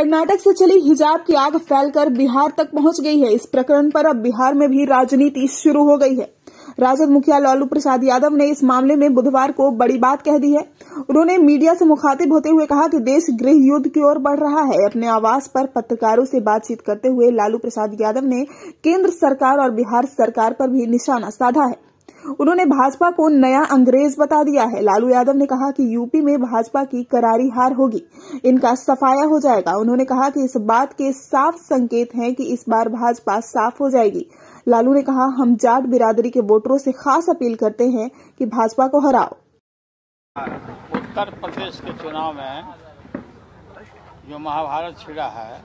कर्नाटक से चली हिजाब की आग फैलकर बिहार तक पहुँच गई है। इस प्रकरण पर अब बिहार में भी राजनीति शुरू हो गई है। राजद मुखिया लालू प्रसाद यादव ने इस मामले में बुधवार को बड़ी बात कह दी है। उन्होंने मीडिया से मुखातिब होते हुए कहा कि देश गृह युद्ध की ओर बढ़ रहा है। अपने आवास पर पत्रकारों से बातचीत करते हुए लालू प्रसाद यादव ने केंद्र सरकार और बिहार सरकार पर भी निशाना साधा है। उन्होंने भाजपा को नया अंग्रेज़ बता दिया है। लालू यादव ने कहा कि यूपी में भाजपा की करारी हार होगी। इनका सफाया हो जाएगा। उन्होंने कहा कि इस बात के साफ़ संकेत हैं कि इस बार भाजपा साफ़ हो जाएगी। लालू ने कहा, हम जाट बिरादरी के वोटरों से खास अपील करते हैं कि भाजपा को हराओ। उत्तर प्रदेश के चुनाव में जो महाभारत छिड़ा है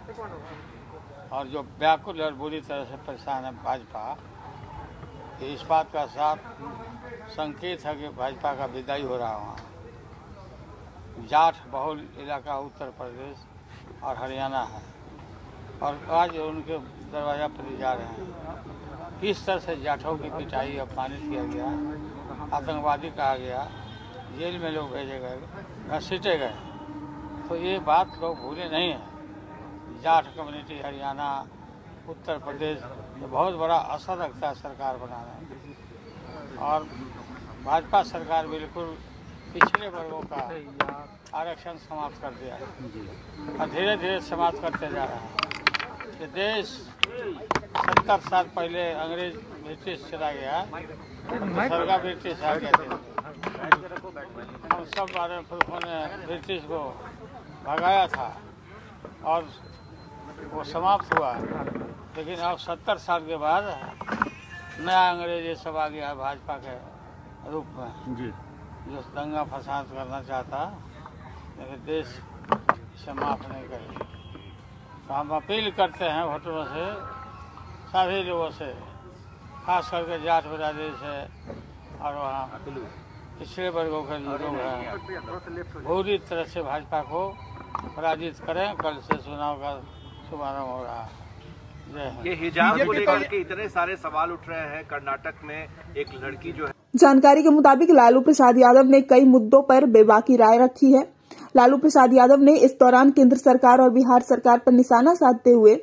और जो व्याकुल और बुरी तरह से परेशान है भाजपा इस बात का साफ़ संकेत है कि भाजपा का विदाई हो रहा वहाँ। जाठ बहुल इलाका उत्तर प्रदेश और हरियाणा है। और आज उनके दरवाज़ा पर जा रहे हैं। किस तरह से जाठों की पिटाई अपमानित किया गया, आतंकवादी कहा गया, जेल में लोग भेजे गए घसीटे गए तो ये बात लोग भूले नहीं हैं। जाट कम्युनिटी हरियाणा उत्तर प्रदेश में बहुत बड़ा असर रखता है सरकार बनाने और भाजपा सरकार बिल्कुल पिछड़े वर्गों का आरक्षण समाप्त कर दिया है। और धीरे धीरे समाप्त करते जा रहा है। ये देश सत्तर साल पहले अंग्रेज़, ब्रिटिश चला गया। सरकार ब्रिटिश आ गए थे। हम सब बारे में ने ब्रिटिश को भगाया था। और वो समाप्त हुआ। लेकिन अब सत्तर साल के बाद नया अंग्रेज़ ये सब आ गया भाजपा के रूप में। जी। जो दंगा फसाद करना चाहता लेकिन देश से माफ़ नहीं करे। तो हम अपील करते हैं वोटरों से सभी लोगों से खास करके जाट बिरादरी से और वहाँ पिछड़े वर्गों के लोग हैं। पूरी तरह से भाजपा को पराजित करें। कल से चुनाव का शुभारंभ हो रहा है। ये हिजाब को लेकर के इतने सारे सवाल उठ रहे हैं कर्नाटक में एक लड़की जो है। जानकारी के मुताबिक लालू प्रसाद यादव ने कई मुद्दों पर बेबाकी राय रखी है। लालू प्रसाद यादव ने इस दौरान केंद्र सरकार और बिहार सरकार पर निशाना साधते हुए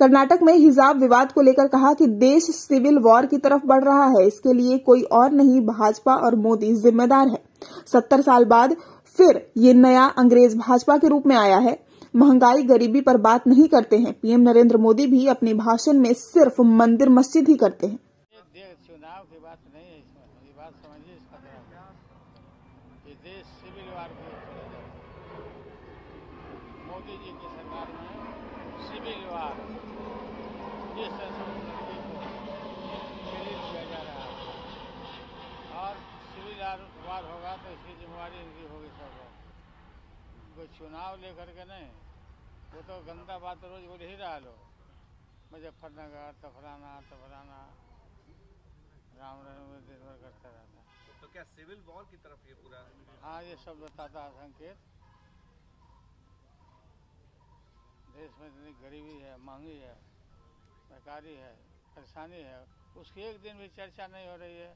कर्नाटक में हिजाब विवाद को लेकर कहा कि देश सिविल वॉर की तरफ़ बढ़ रहा है। इसके लिए कोई और नहीं भाजपा और मोदी जिम्मेदार है। सत्तर साल बाद फिर ये नया अंग्रेज़ भाजपा के रूप में आया है। महँगाई गरीबी पर बात नहीं करते हैं। पीएम नरेंद्र मोदी भी अपने भाषण में सिर्फ़ मंदिर मस्जिद ही करते हैं। चुनाव की बात नहीं है इसमें। ये बात समझिए इसका देश सिविल वार मोदी जी की सरकार में सिविल वार। जिस तरह से उस लड़की को किया जा रहा है। और सिविल वार होगा तो इसकी जिम्मेवारी इनकी होगी सब कोई चुनाव लेकर के नहीं। वो तो गंदा बात रोज बोल ही रहा लोग। मुजफ्फरनगर तफराना तफराना। राम रहीम में दिन भर करता रहता है। तो क्या सिविल वॉर की तरफ़ ये पूरा? हाँ ये सब बताता है संकेत। देश में इतनी गरीबी है महँगी है बेकारी है परेशानी है। उसकी एक दिन भी चर्चा नहीं हो रही है।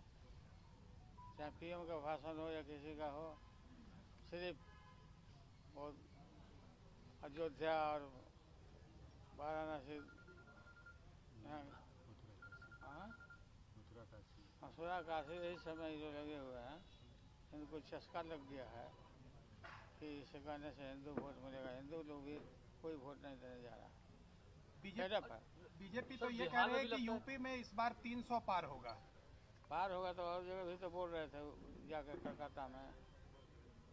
चाहे पीएम का भाषण हो या किसी का हो सिर्फ़ वो अयोध्या और वाराणसी। हाँ? मथुरा काशी यही समय जो लगे हुए हैं इनको चस्का लग गया है कि इसे करने से हिंदू वोट मिलेगा। हिंदू लोग भी कोई वोट नहीं देने जा रहा। है बीजेपी तो ये कह रहे हैं कि यूपी में इस बार 300 पार होगा। पार होगा तो और जगह भी तो बोल रहे थे जाकर कलकत्ता में।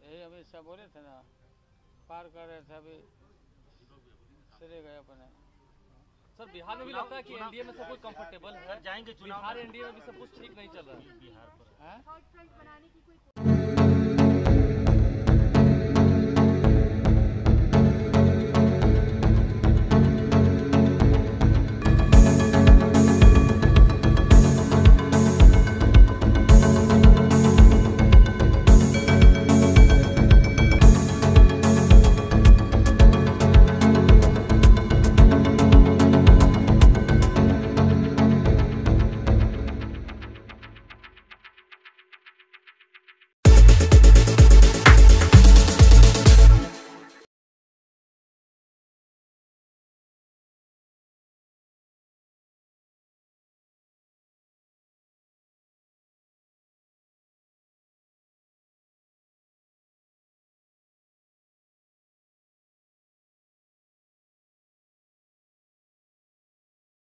यही अमित शाह बोले थे ना पार कर रहे थे अभी चले गए अपने सर बिहार में भी लगता है कि एनडीए में सब कुछ कंफर्टेबल है? जाएँगे बिहार एनडीए में भी सब कुछ ठीक नहीं चल रहा है। बिहार पर। है?